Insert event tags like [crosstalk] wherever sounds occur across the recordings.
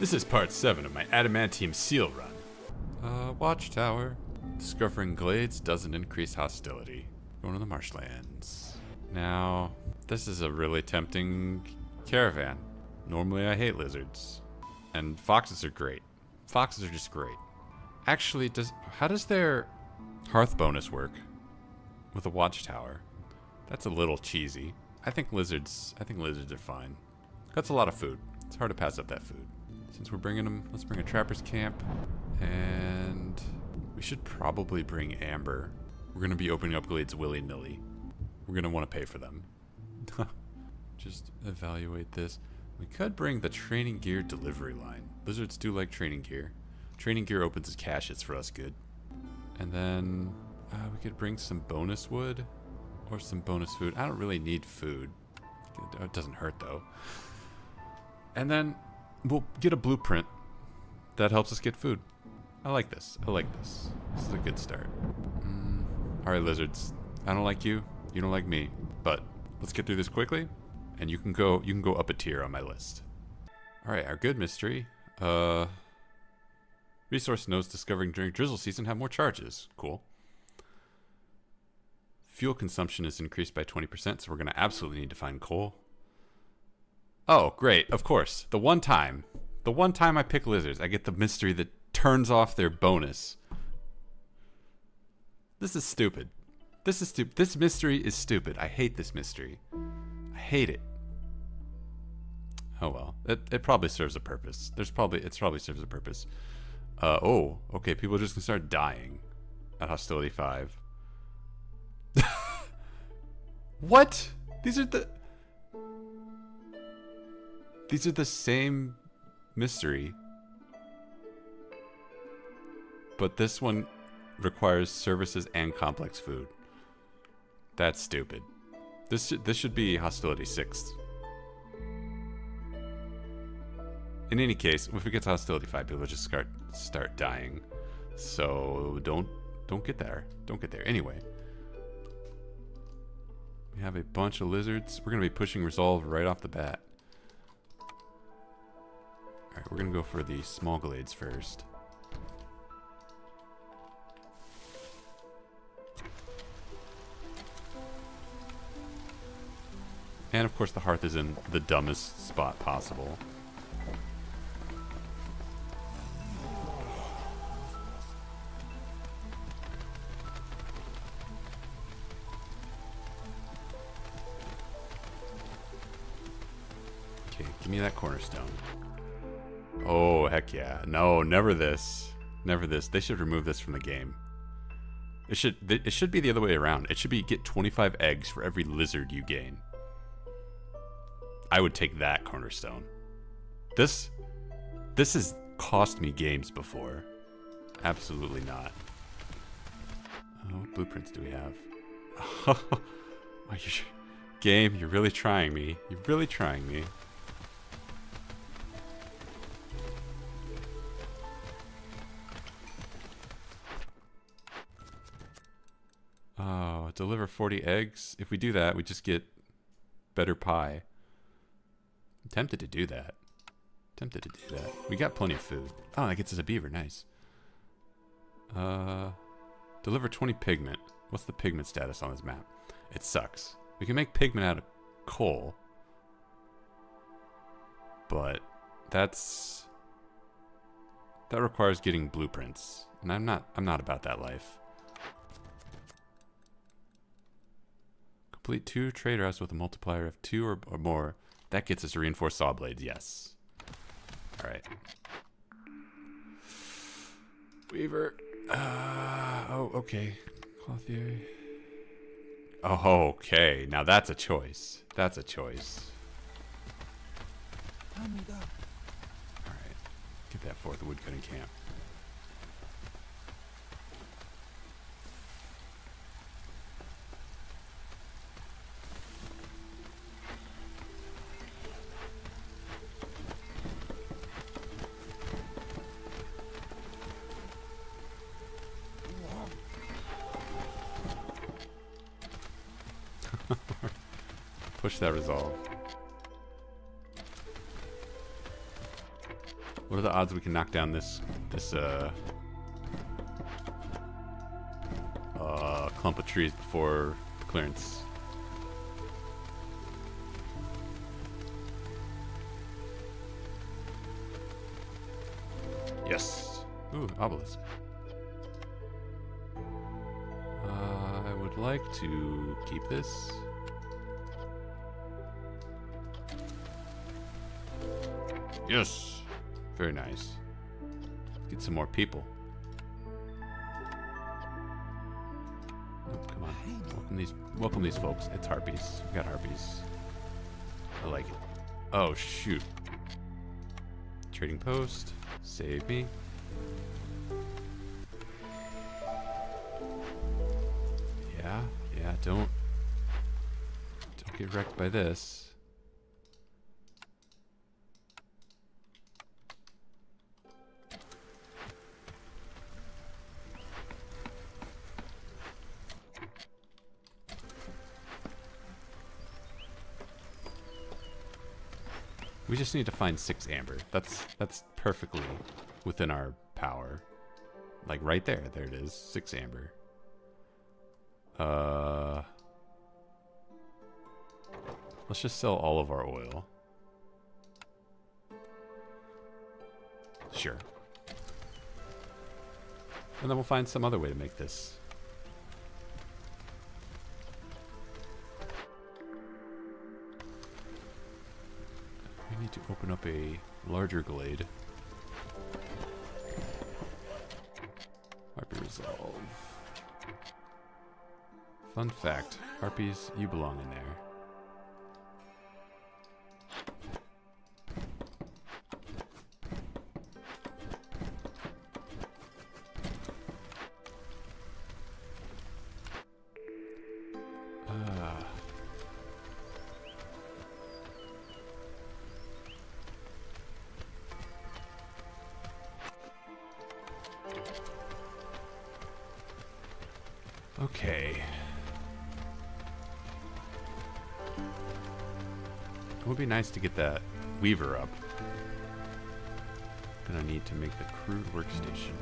This is part 7 of my Adamantium Seal run. Uh, Watchtower. Discovering glades doesn't increase hostility. Going to the marshlands. Now, this is a really tempting caravan. Normally I hate lizards. And foxes are great. Foxes are just great. Actually, does how does their hearth bonus work with a watchtower? That's a little cheesy. I think lizards, I think lizards are fine. That's a lot of food. It's hard to pass up that food. Since we're bringing them, let's bring a trapper's camp. And we should probably bring Amber. We're going to be opening up glades willy-nilly. We're going to want to pay for them. [laughs] Just evaluate this. We could bring the training gear delivery line. Lizards do like training gear. Training gear opens as caches for us good. And then uh, we could bring some bonus wood or some bonus food. I don't really need food. It doesn't hurt though. And then we'll get a blueprint that helps us get food. I like this. I like this. This is a good start. Mm. Alright, lizards. I don't like you. You don't like me. But let's get through this quickly. And you can go you can go up a tier on my list. Alright, our good mystery. Uh Resource nodes discovering during drizzle season have more charges. Cool. Fuel consumption is increased by 20%, so we're going to absolutely need to find coal. Oh, great. Of course. The one time, the one time I pick lizards, I get the mystery that turns off their bonus. This is stupid. This is stupid. This mystery is stupid. I hate this mystery. I hate it. Oh well. It, it probably serves a purpose. There's probably it's probably serves a purpose. Uh, oh, okay, people are just gonna start dying at Hostility 5. [laughs] what? These are the These are the same mystery. But this one requires services and complex food. That's stupid. This this should be hostility 6. In any case, if we get to hostility 5, people just start start dying. So don't don't get there. Don't get there. Anyway. We have a bunch of lizards. We're going to be pushing resolve right off the bat. Alright, we're to go for the small glades first. And of course the hearth is in the dumbest spot possible. Okay, give me that cornerstone. Oh, heck yeah. No, never this. Never this. They should remove this from the game. It should it should be the other way around. It should be get 25 eggs for every lizard you gain. I would take that cornerstone. This this has cost me games before. Absolutely not. Oh, what blueprints do we have? [laughs] Oh, game, you're really trying me. You're really trying me. Deliver 40 eggs. If we do that, we just get better pie. I'm tempted to do that. Tempted to do that. We got plenty of food. Oh, that gets us a beaver. Nice. Uh, deliver 20 pigment. What's the pigment status on this map? It sucks. We can make pigment out of coal. But that's that requires getting blueprints. And I'm not I'm not about that life. Complete two trade routes with a multiplier of two or, or more. That gets us reinforced saw blades, yes. Alright. Weaver. Uh, oh, okay. Clothier. Oh, okay. Now that's a choice. That's a choice. Alright. Get that fourth woodcutting camp. That resolve. What are the odds we can knock down this this uh uh clump of trees before the clearance? Yes. Ooh, obelisk. Uh, I would like to keep this. Yes. Very nice. Get some more people. Oh, come on. Welcome these welcome these folks. It's harpies. We got harpies. I like it. Oh shoot. Trading post. Save me. Yeah, yeah, don't don't get wrecked by this. We just need to find six amber. That's that's perfectly within our power. Like right there. There it is. Six amber. Uh Let's just sell all of our oil. Sure. And then we'll find some other way to make this. To open up a larger glade. Harpy Resolve. Fun fact, Harpies, you belong in there. Okay. It would be nice to get that weaver up. Gonna need to make the crude workstation.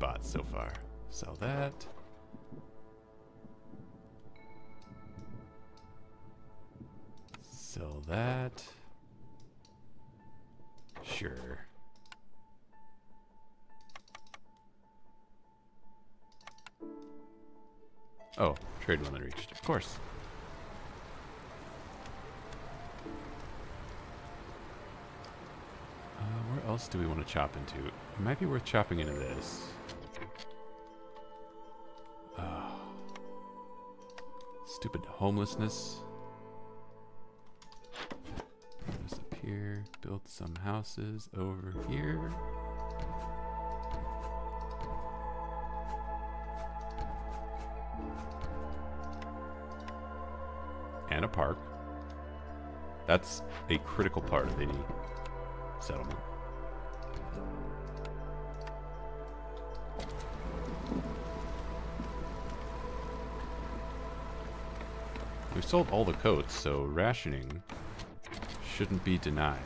We're in a good spot so far. Sell that. Sell that. Sure. Oh, trade limit reached. Of course. Uh, where else do we want to chop into? It might be worth chopping into this. Homelessness. Up here. Build some houses over here. And a park. That's a critical part of any settlement. Sold all the coats, so rationing shouldn't be denied.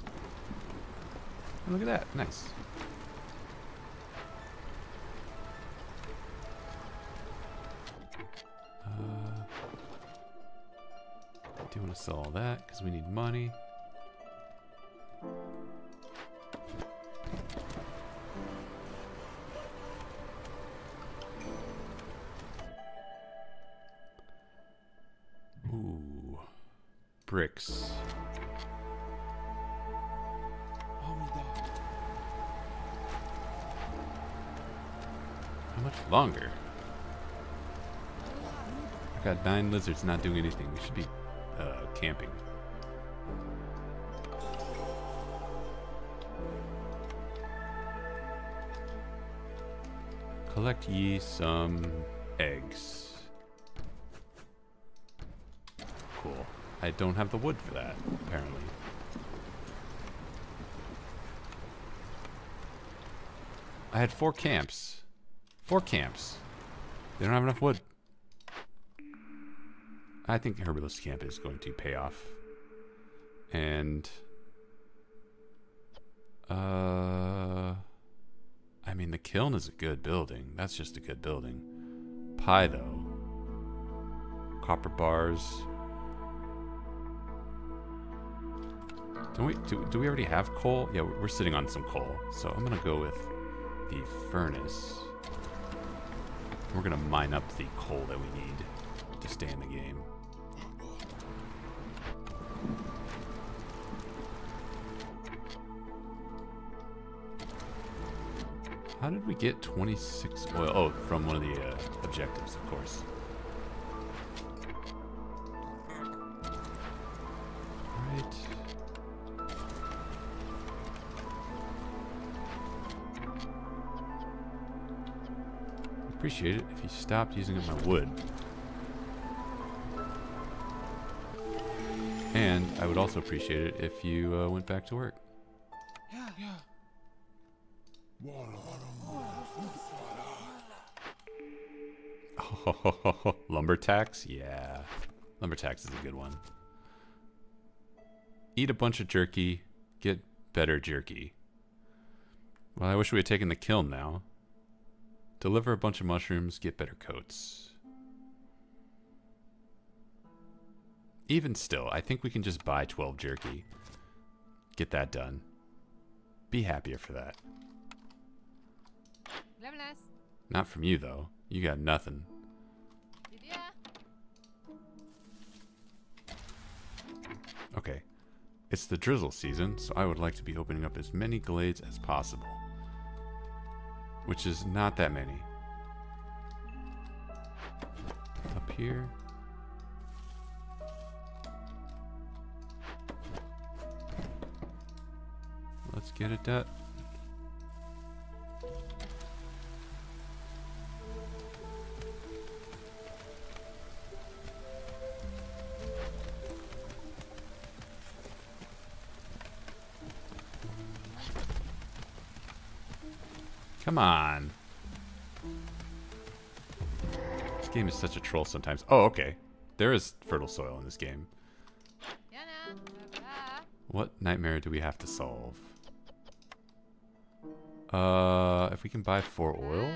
Oh, look at that. Nice. Uh, I do want to sell all that because we need money. Lizards not doing anything. We should be uh, camping. Collect ye some eggs. Cool. I don't have the wood for that, apparently. I had four camps. Four camps. They don't have enough wood. I think Herbalist Camp is going to pay off. And... Uh... I mean, the kiln is a good building. That's just a good building. Pie, though. Copper bars. Don't we, do, do we already have coal? Yeah, we're sitting on some coal. So I'm going to go with the furnace. We're going to mine up the coal that we need to stay in the game. How did we get 26 oil? Oh, from one of the uh, objectives, of course. Right. Appreciate it if you stopped using up my wood. And I would also appreciate it if you uh, went back to work. [laughs] lumber tax? Yeah. Lumber tax is a good one. Eat a bunch of jerky, get better jerky. Well, I wish we had taken the kiln now. Deliver a bunch of mushrooms, get better coats. Even still, I think we can just buy 12 jerky. Get that done. Be happier for that. Not from you, though. You got nothing. Okay. It's the drizzle season, so I would like to be opening up as many glades as possible. Which is not that many. Up here. Let's get it done. Come on. This game is such a troll sometimes. Oh, okay. There is fertile soil in this game. What nightmare do we have to solve? Uh, if we can buy four oil?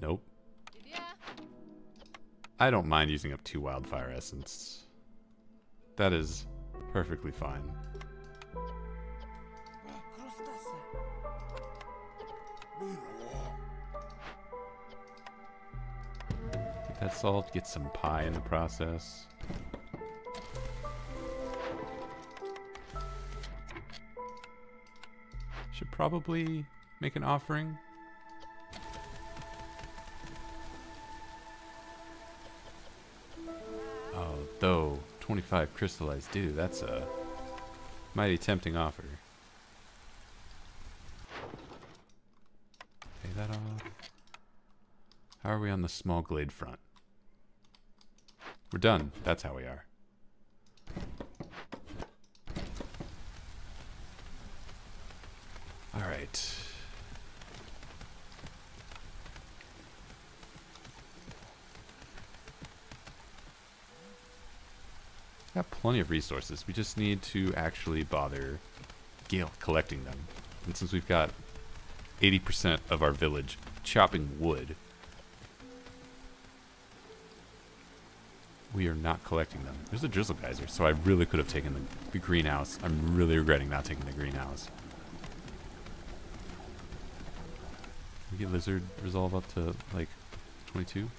Nope. I don't mind using up two wildfire essence. That is perfectly fine. That salt, get some pie in the process. Should probably make an offering. Oh, though 25 crystallized dew, that's a mighty tempting offer. Pay that off. How are we on the small glade front? We're done. That's how we are. All right. Got plenty of resources. We just need to actually bother Gale collecting them. And since we've got 80% of our village chopping wood. We are not collecting them. There's a drizzle geyser, so I really could have taken the, the greenhouse. I'm really regretting not taking the greenhouse. We get lizard resolve up to like 22.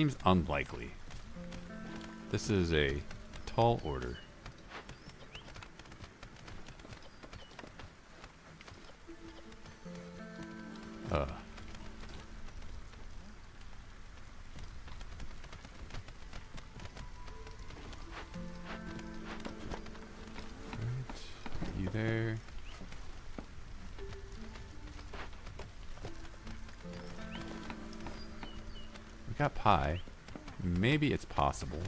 Seems unlikely. This is a tall order. Pie. Maybe it's possible.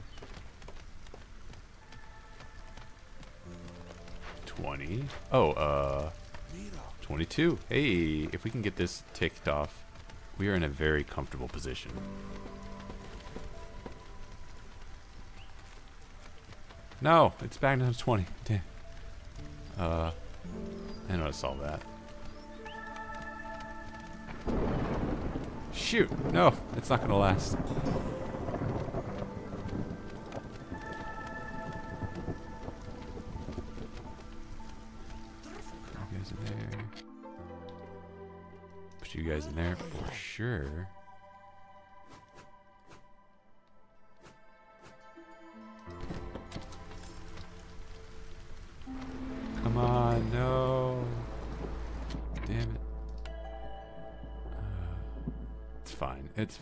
20. Oh, uh... 22. Hey, if we can get this ticked off, we are in a very comfortable position. No, it's back down to 20. Damn. Uh, I know how to solve that. Shoot! No, it's not gonna last. You guys in there. Put you guys in there for sure.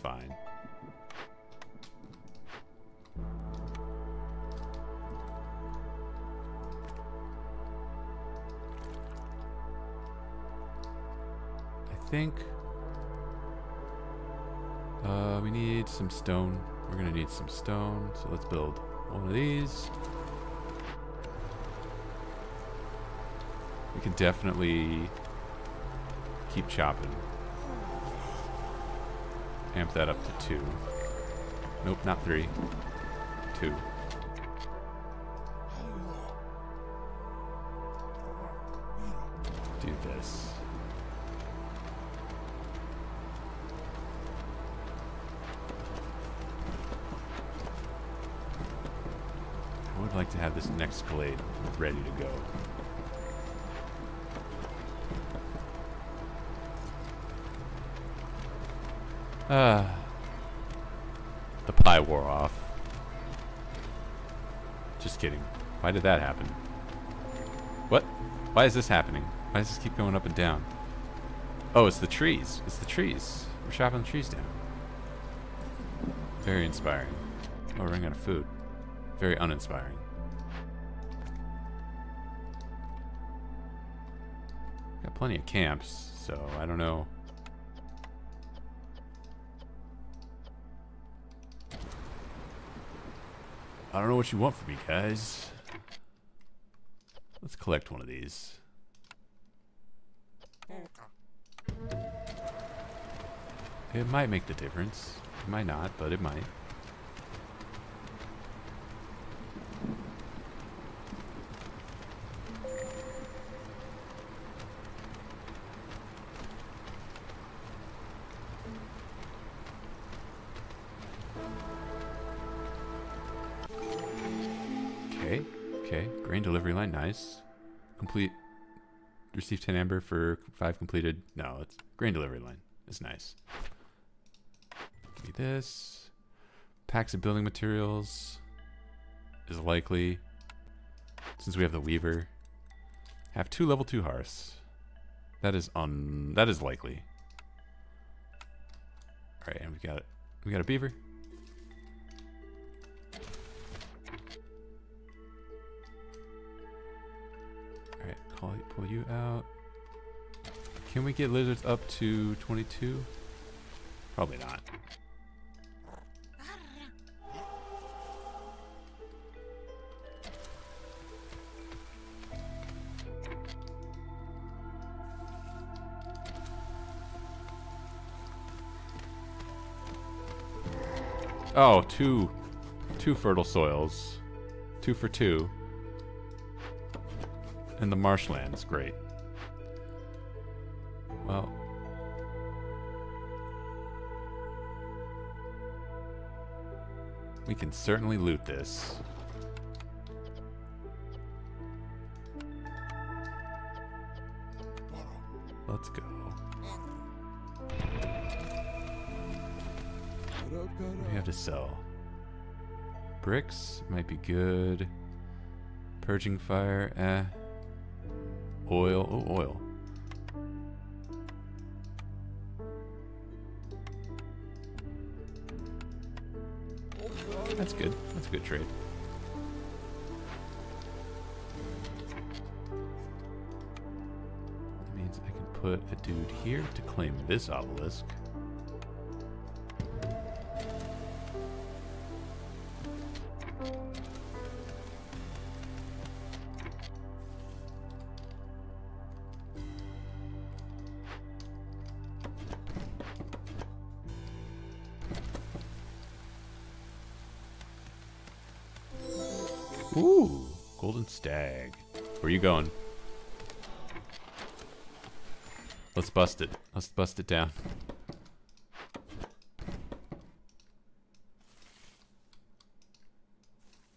Fine. I think uh, we need some stone. We're gonna need some stone, so let's build one of these. We can definitely keep chopping. Amp that up to two. Nope, not three. Two. Do this. I would like to have this next glade ready to go. Ah. the pie wore off. Just kidding. Why did that happen? What? Why is this happening? Why does this keep going up and down? Oh, it's the trees. It's the trees. We're chopping the trees down. Very inspiring. Oh, we're running out of food. Very uninspiring. Got plenty of camps, so I don't know. I don't know what you want from me, guys. Let's collect one of these. It might make the difference. It might not, but it might. Receive 10 amber for 5 completed. No, it's grain delivery line. It's nice. Give this. Packs of building materials is likely. Since we have the weaver. Have two level 2 hearths. That is un that is likely. Alright, and we got. We got a beaver. Call pull you out. Can we get lizards up to 22? Probably not. Oh, two, two fertile soils. Two for two. And the marshlands, great. Well. We can certainly loot this. Let's go. We have to sell? Bricks might be good. Purging fire, eh. Oil, oh, oil. That's good. That's a good trade. That means I can put a dude here to claim this obelisk. Going? Let's bust it. Let's bust it down.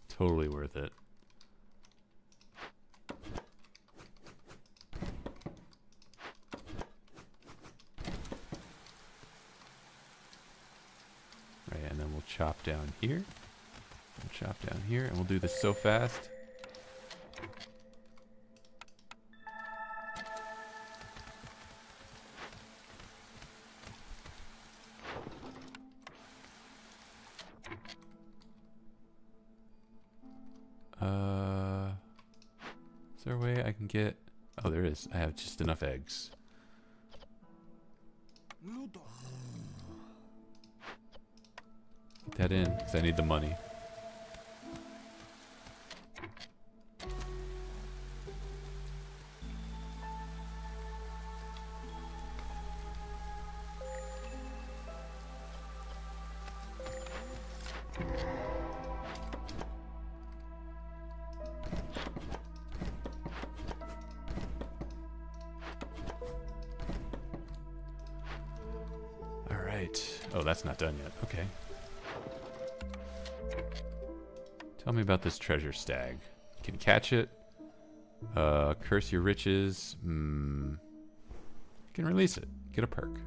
Totally worth it. Right, and then we'll chop down here. We'll chop down here, and we'll do this so fast. I have just enough eggs. Get that in, because I need the money. This treasure stag. Can catch it. Uh, curse your riches. You can release it. Get a perk.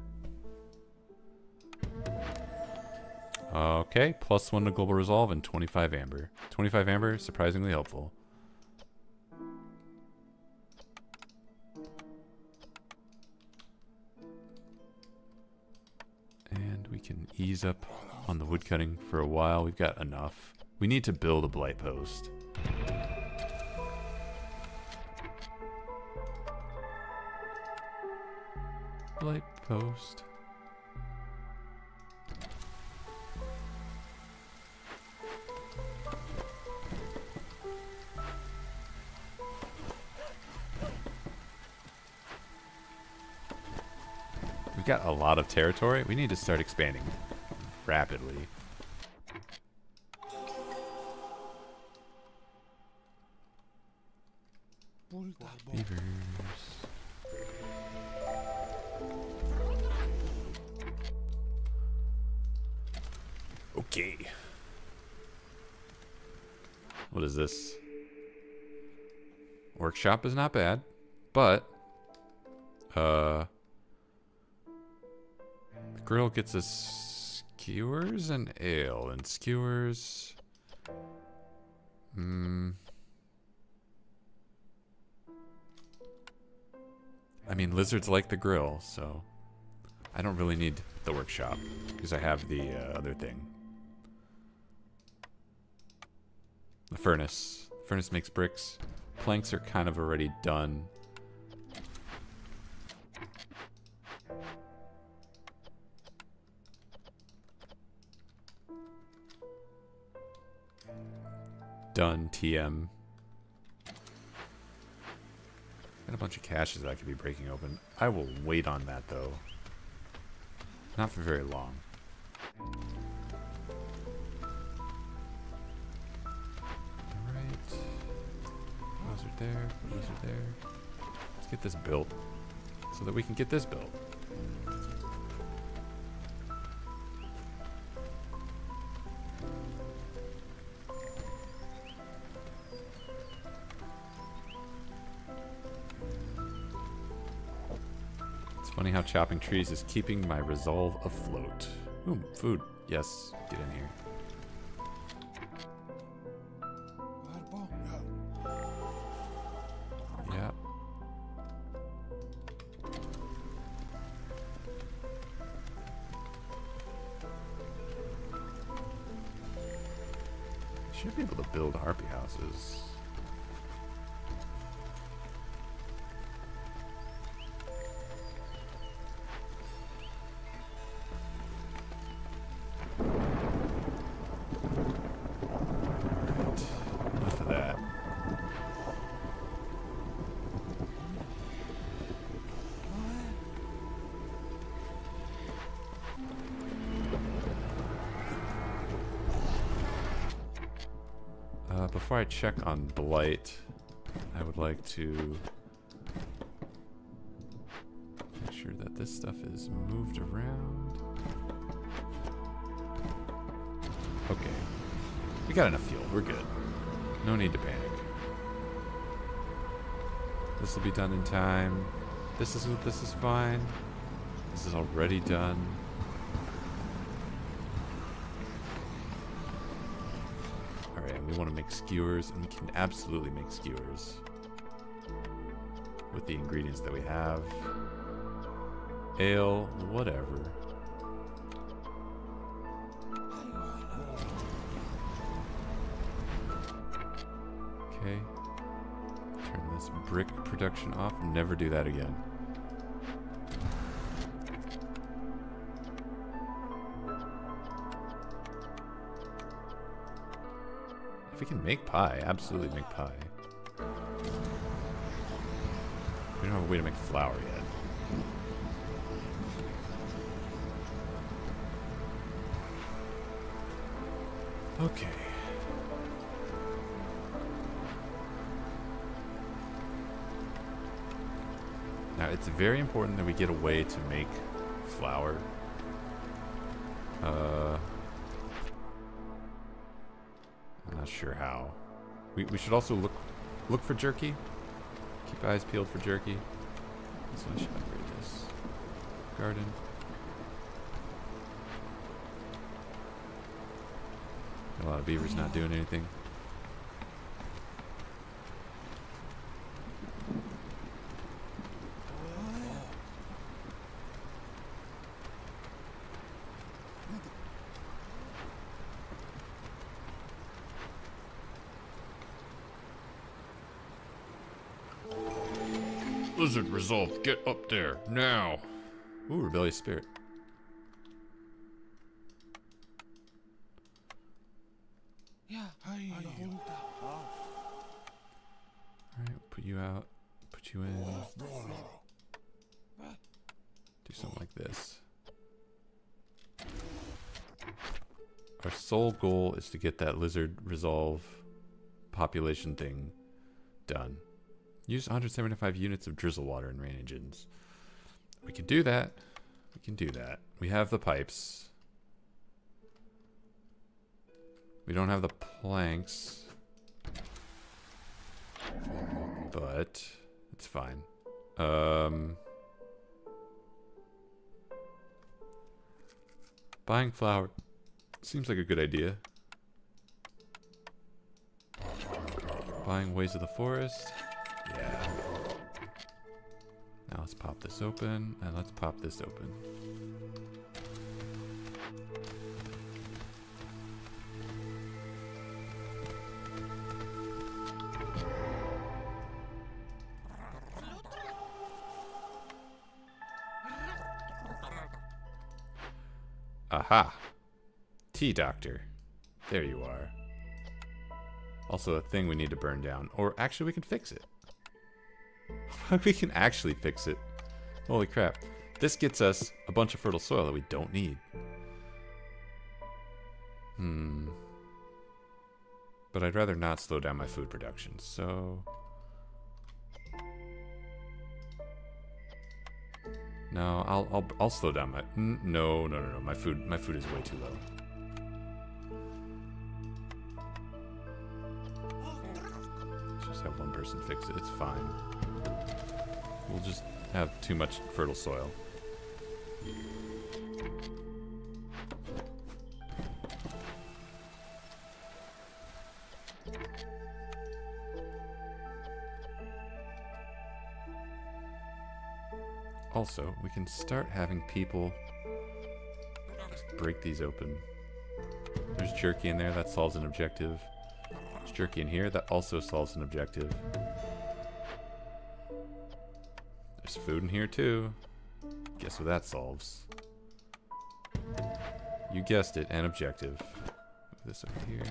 Okay, plus one to global resolve and 25 amber. 25 amber, surprisingly helpful. And we can ease up on the woodcutting for a while. We've got enough. We need to build a blight post. Blight post. We've got a lot of territory. We need to start expanding rapidly. Workshop is not bad, but uh the grill gets us skewers and ale and skewers Hmm. I mean, lizards like the grill, so I don't really need the workshop because I have the uh, other thing. The furnace. The Furnace makes bricks. Planks are kind of already done. Done, TM. Got a bunch of caches that I could be breaking open. I will wait on that, though. Not for very long. There. There. Let's get this built. So that we can get this built. It's funny how chopping trees is keeping my resolve afloat. Ooh, food. Yes, get in here. Check on Blight, I would like to make sure that this stuff is moved around. Okay. We got enough fuel. We're good. No need to panic. This will be done in time. This is this is fine. This is already done. Make skewers, and we can absolutely make skewers. With the ingredients that we have. Ale, whatever. Okay. Turn this brick production off. Never do that again. We can make pie, absolutely make pie. We don't have a way to make flour yet. Okay. Now, it's very important that we get a way to make flour. Uh, not sure how. We, we should also look look for jerky. Keep eyes peeled for jerky. So I should upgrade this. Garden. A lot of beavers not doing anything. Lizard resolve, get up there, now. Ooh, rebellious spirit. Yeah. Alright, put you out. Put you in. Do something like this. Our sole goal is to get that lizard resolve population thing done. Use 175 units of drizzle water in rain engines. We can do that. We can do that. We have the pipes. We don't have the planks. But it's fine. Um, buying flour seems like a good idea. Buying ways of the forest. Yeah. Now let's pop this open and let's pop this open. Aha! Tea Doctor. There you are. Also a thing we need to burn down. Or actually we can fix it. We can actually fix it. Holy crap. This gets us a bunch of fertile soil that we don't need. Hmm. But I'd rather not slow down my food production, so... No, I'll I'll I'll slow down my no no no no my food my food is way too low. Just have one person fix it. It's fine. We'll just have too much fertile soil. Also, we can start having people just break these open. There's jerky in there, that solves an objective. There's jerky in here, that also solves an objective. There's food in here too. Guess what that solves? You guessed it, an objective. Move this over here.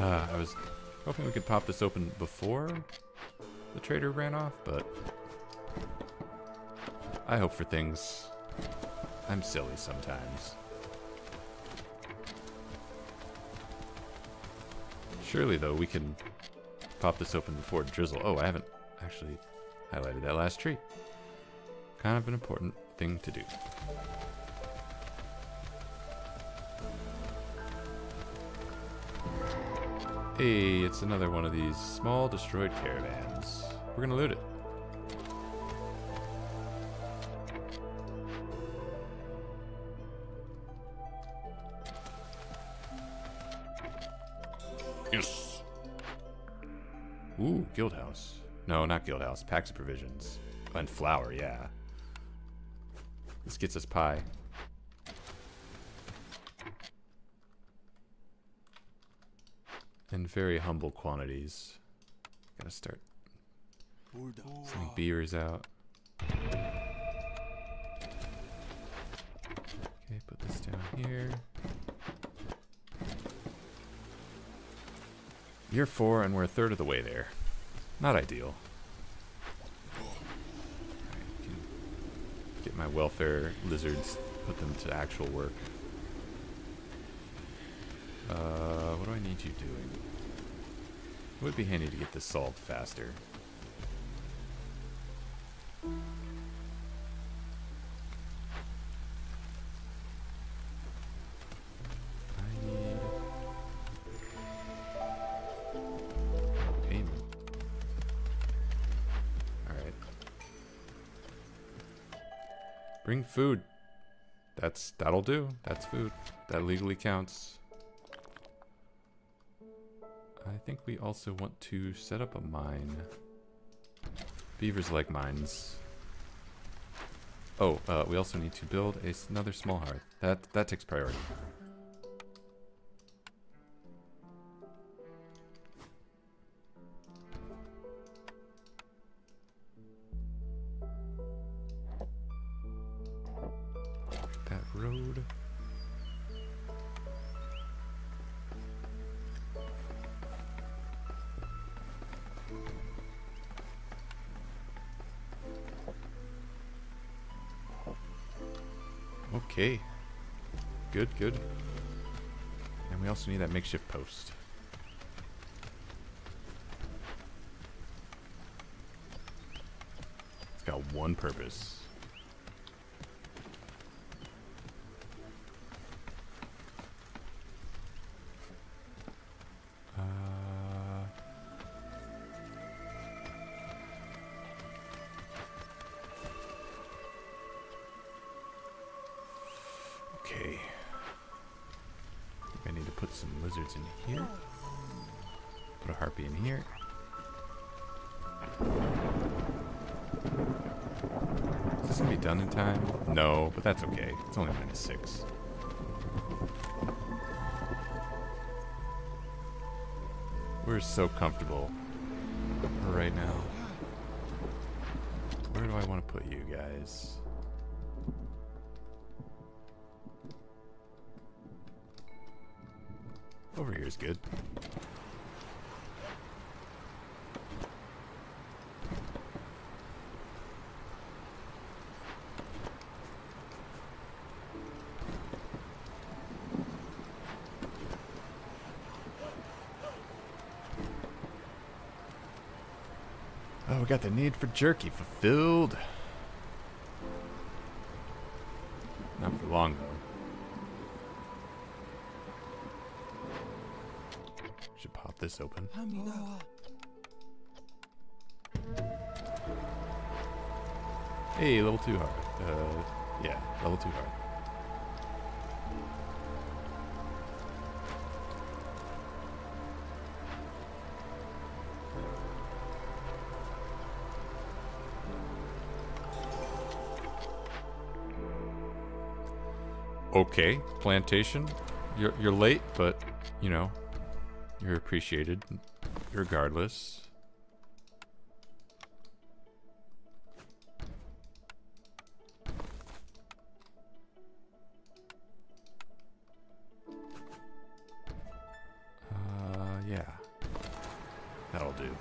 Uh, I was hoping we could pop this open before the trader ran off, but I hope for things. I'm silly sometimes. Surely, though, we can pop this open before drizzle. Oh, I haven't actually highlighted that last tree. Kind of an important thing to do. Hey, it's another one of these small destroyed caravans. We're gonna loot it. No, not guild house. Packs of provisions. And flour, yeah. This gets us pie. In very humble quantities. Gotta start sending beavers out. Okay, put this down here. Year four, and we're a third of the way there. Not ideal. Get my welfare lizards, put them to actual work. Uh, what do I need you doing? It would be handy to get this solved faster. Food. That's that'll do. That's food. That legally counts. I think we also want to set up a mine. Beavers like mines. Oh, uh, we also need to build another small hearth. That that takes priority. Need that makeshift post. It's got one purpose. But that's okay. It's only minus six. We're so comfortable right now. Where do I want to put you guys? Over here is good. Got the need for jerky fulfilled. Not for long, though. Should pop this open. Hey, level 2 hard. Uh, Yeah, level 2 hard. Okay, plantation. You're you're late, but you know, you're appreciated regardless. Uh, yeah. That'll do.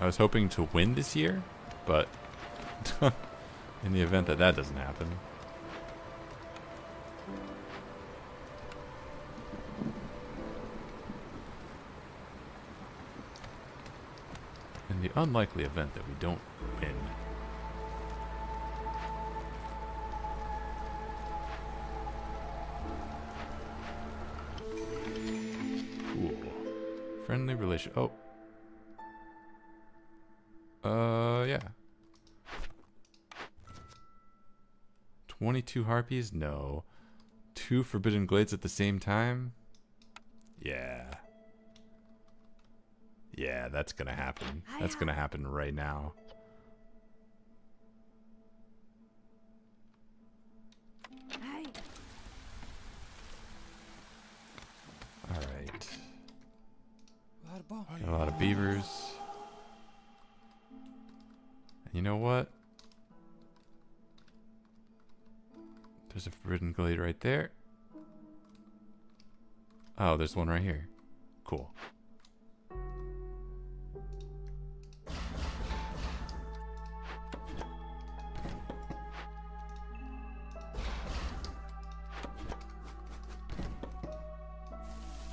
I was hoping to win this year, but [laughs] in the event that that doesn't happen. In the unlikely event that we don't win. Cool. Friendly relation. Oh. 22 harpies? No. Two forbidden glades at the same time? Yeah. Yeah, that's gonna happen. That's gonna happen right now. There's one right here. Cool.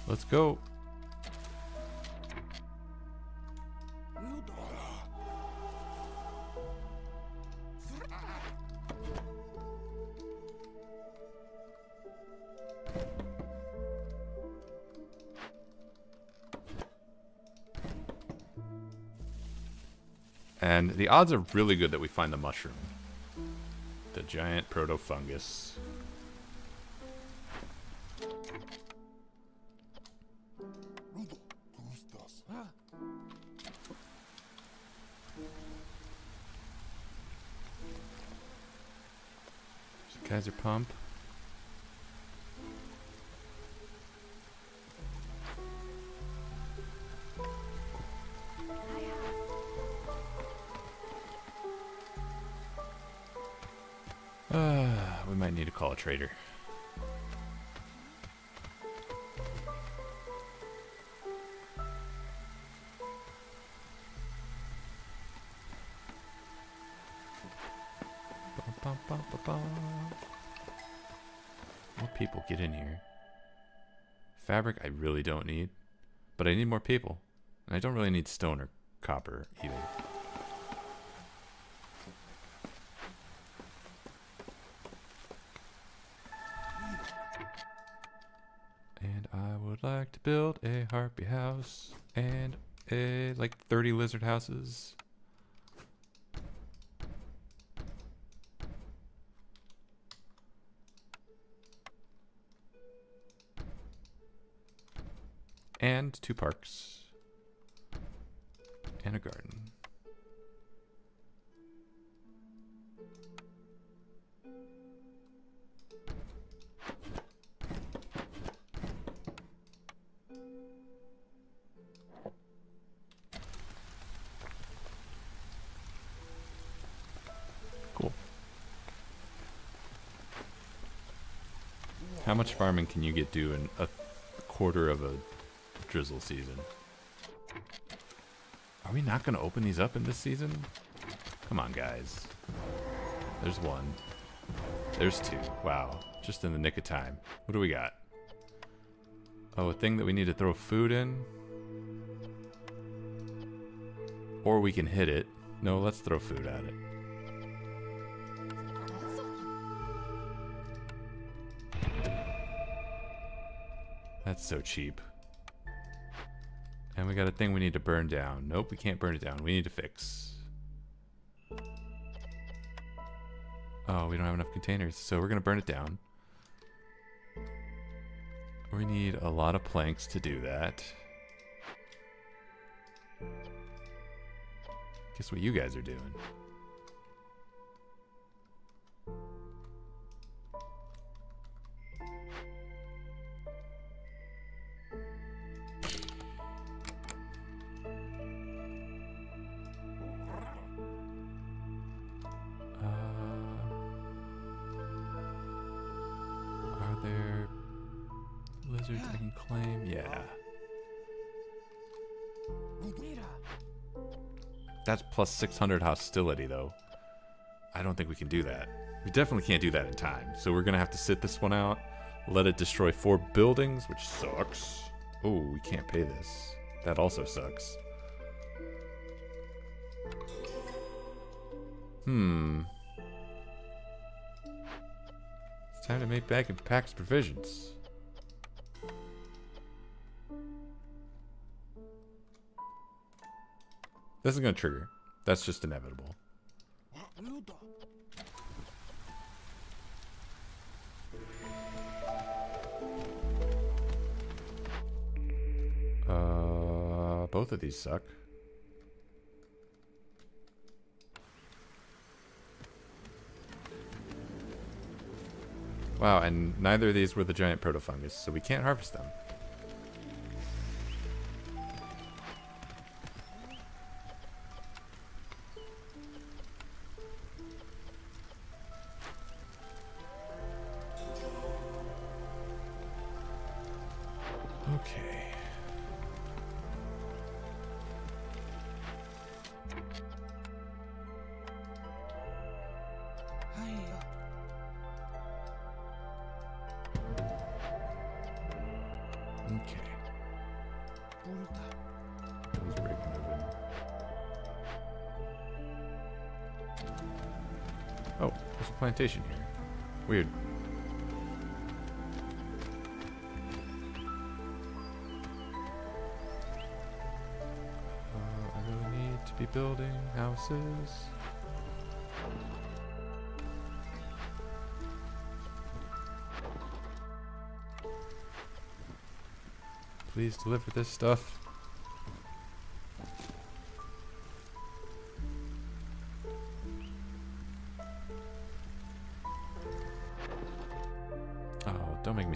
Let's go. The odds are really good that we find the mushroom. The giant proto-fungus. Geyser pump. Trader. More people get in here. Fabric I really don't need, but I need more people. And I don't really need stone or copper either. House and a like 30 lizard houses. And two parks. And a garden. Much farming can you get do in a quarter of a drizzle season? Are we not going to open these up in this season? Come on, guys. There's one. There's two. Wow. Just in the nick of time. What do we got? Oh, a thing that we need to throw food in? Or we can hit it. No, let's throw food at it. That's so cheap. And we got a thing we need to burn down. Nope, we can't burn it down. We need to fix. Oh, we don't have enough containers, so we're gonna burn it down. We need a lot of planks to do that. Guess what you guys are doing? That's plus 600 hostility, though. I don't think we can do that. We definitely can't do that in time. So we're going to have to sit this one out. Let it destroy four buildings, which sucks. Oh, we can't pay this. That also sucks. Hmm. It's time to make back and packs provisions. This is going to trigger. That's just inevitable. Uh, both of these suck. Wow, and neither of these were the giant protofungus, so we can't harvest them. Plantation here. Weird. Uh, I really need to be building houses. Please deliver this stuff.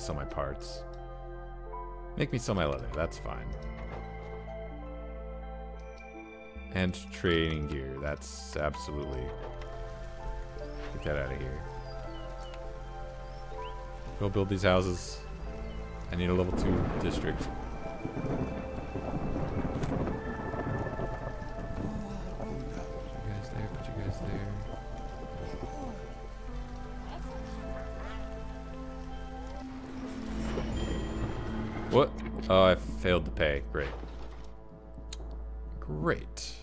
Sell my parts. Make me sell my leather, that's fine. And trading gear, that's absolutely... Get that out of here. Go build these houses. I need a level 2 district. Oh, I failed to pay. Great. Great.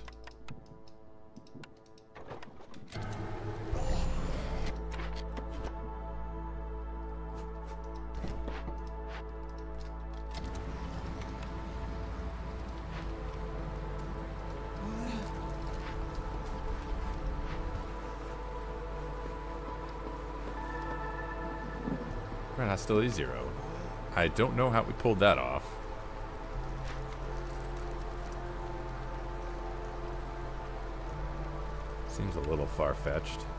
Hostility zero. I don't know how we pulled that off. far-fetched.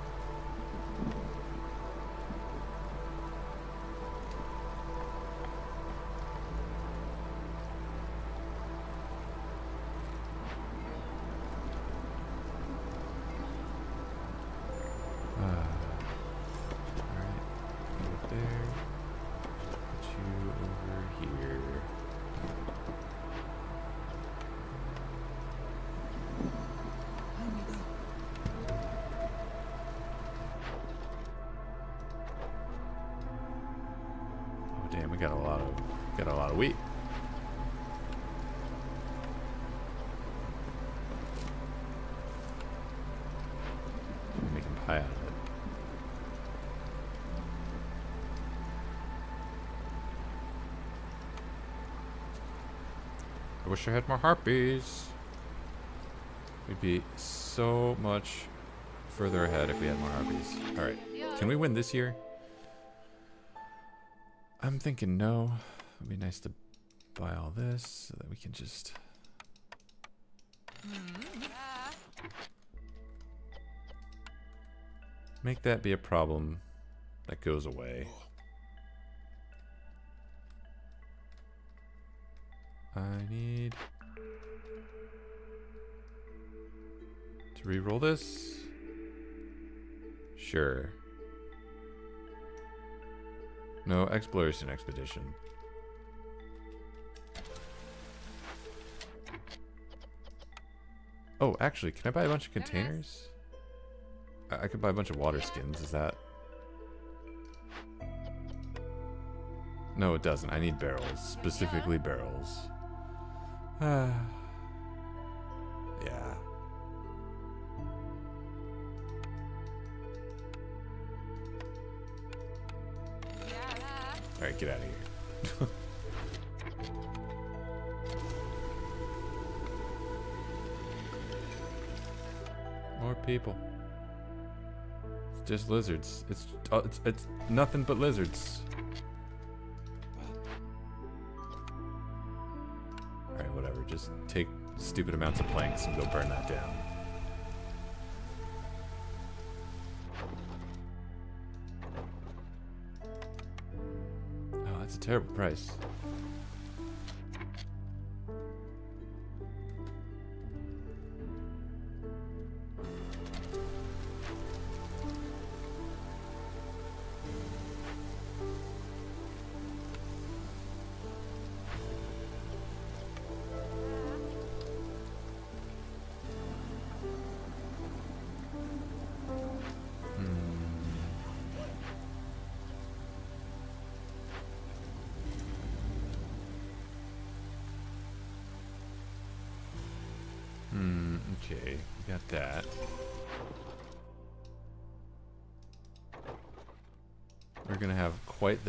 Seems a lot of got a lot of wheat. Making pie out of far-fetched. wish I had more harpies. We'd be so much further ahead if we had more harpies. Alright. Can we win this year? I'm thinking no. It'd be nice to buy all this so that we can just... Make that be a problem that goes away. I need to re-roll this. Sure. No exploration expedition. Oh, actually, can I buy a bunch of containers? I, I could buy a bunch of water skins. Is that? No, it doesn't. I need barrels. Specifically barrels. [sighs] Get out of here. More people. It's just lizards. It's, uh, it's it's nothing but lizards. Alright, whatever. Just take stupid amounts of planks and go burn that down. Terrible price.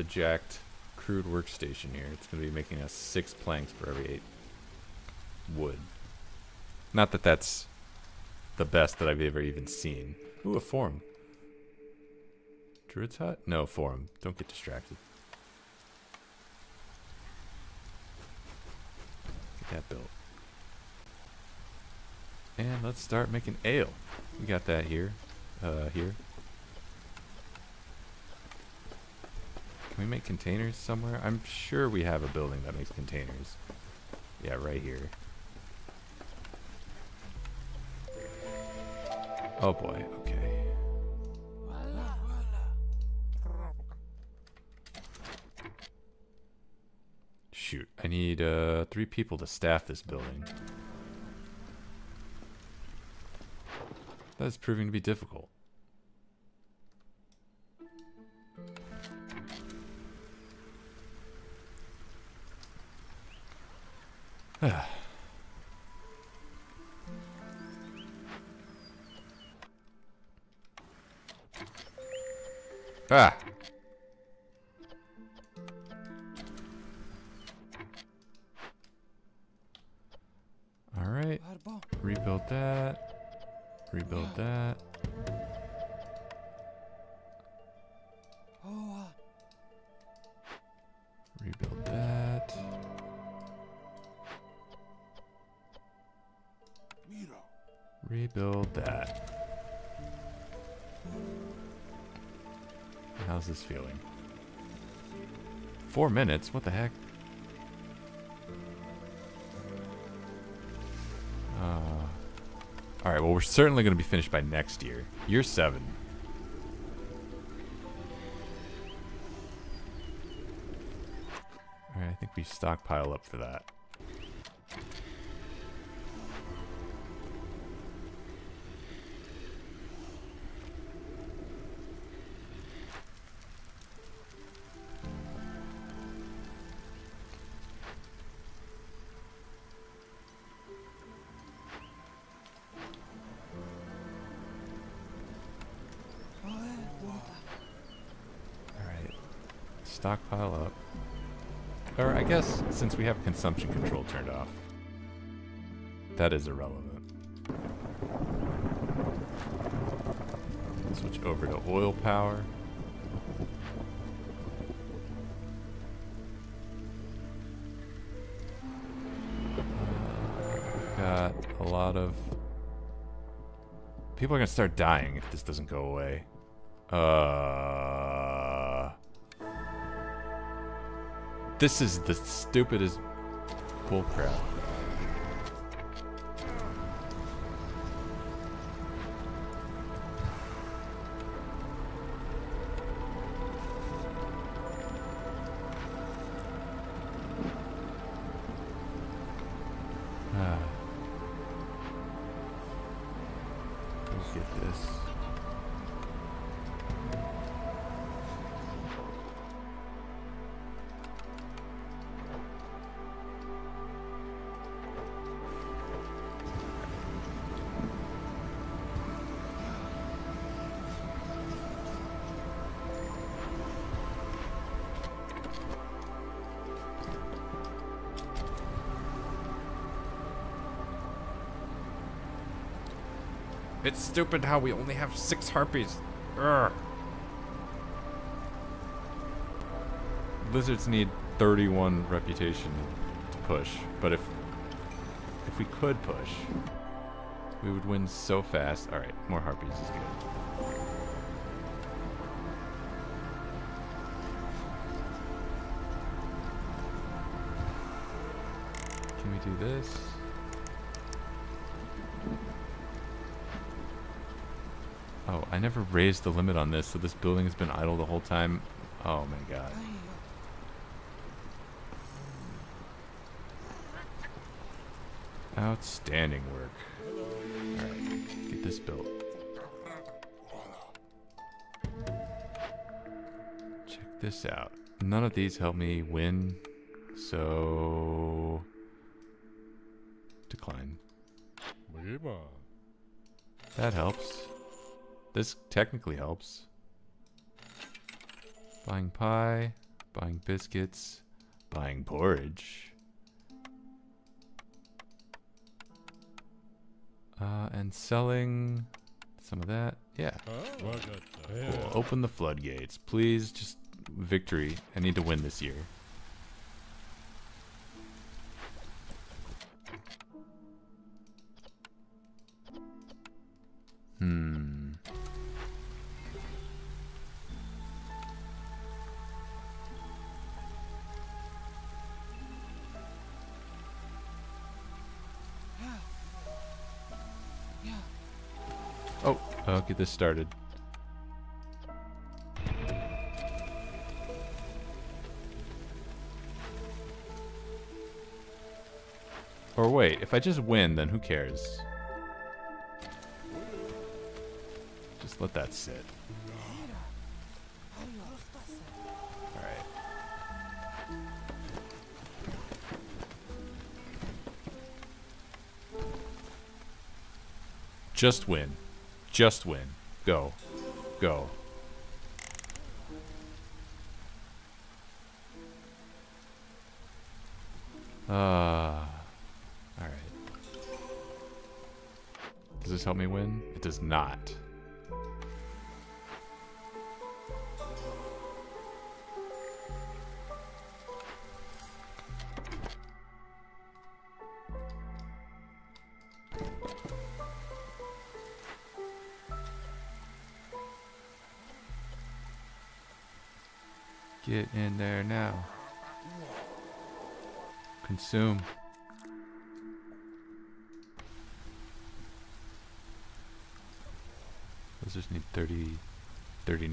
Jacked crude workstation here. It's gonna be making us six planks for every eight wood. Not that that's the best that I've ever even seen. Ooh, a forum. Druid's hut? No, forum. Don't get distracted. Get that built. And let's start making ale. We got that here. Uh, here. Can we make containers somewhere? I'm sure we have a building that makes containers. Yeah, right here. Oh boy, okay. Shoot, I need uh, three people to staff this building. That's proving to be difficult. [sighs] ah! Alright. Rebuild that. Rebuild that. Four minutes? What the heck? Uh, Alright, well, we're certainly going to be finished by next year. Year seven. Alright, I think we stockpile up for that. Since we have consumption control turned off, that is irrelevant. Switch over to oil power. got a lot of... People are gonna start dying if this doesn't go away. Uh... This is the stupidest bullcrap. It's stupid how we only have six harpies. Urgh. Lizards need 31 reputation to push, but if if we could push, we would win so fast. All right, more harpies is good. Can we do this? I never raised the limit on this, so this building has been idle the whole time. Oh my god. Outstanding work. Alright, get this built. Check this out. None of these help me win, so... Decline. That helps. This technically helps. Buying pie, buying biscuits, buying porridge. Uh, and selling some of that. Yeah. Cool. Open the floodgates. Please, just victory. I need to win this year. Hmm. Oh, I'll get this started. Or wait, if I just win, then who cares? Just let that sit. Alright. Just win. Just win. Go. Go. Ah. Uh, Alright. Does this help me win? It does not.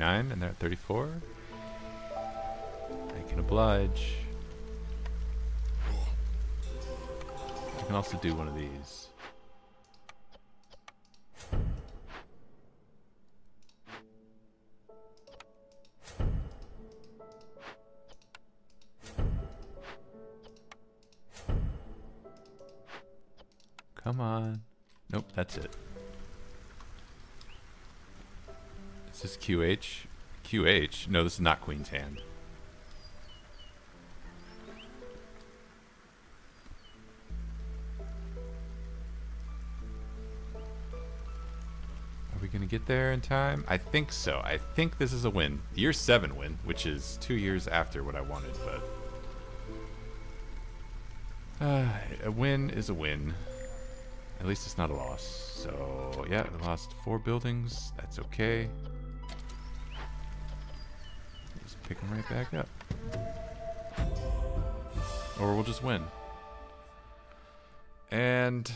39 and they're at 34. I can oblige. I can also do one of these. Come on. Nope, that's it. Is this QH? QH? No, this is not Queen's Hand. Are we gonna Gonna get there in time? I think so. I think this is a win. Year 7 win, which is two years after what I wanted, but... Uh, a win is a win. At least it's not a loss. So, yeah, we lost four buildings. That's okay. Pick them right back up. Or we'll just win. And...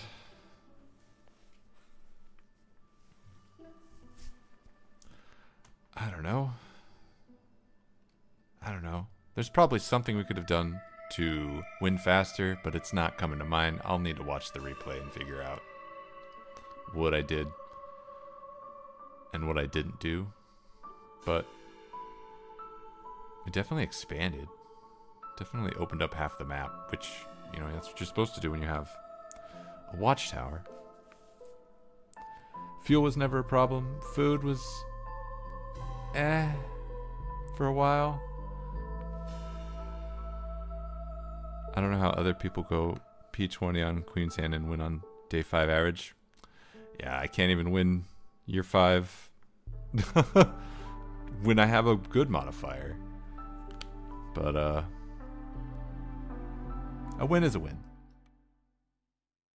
I don't know. I don't know. There's probably something we could have done to win faster, but it's not coming to mind. I'll need to watch the replay and figure out what I did and what I didn't do. But it definitely expanded. Definitely opened up half the map, which, you know, that's what you're supposed to do when you have a watchtower. Fuel was never a problem. Food was eh for a while. I don't know how other people go P20 on Queen's Hand and win on day 5 average. Yeah, I can't even win year 5 [laughs] when I have a good modifier. But, uh, a win is a win.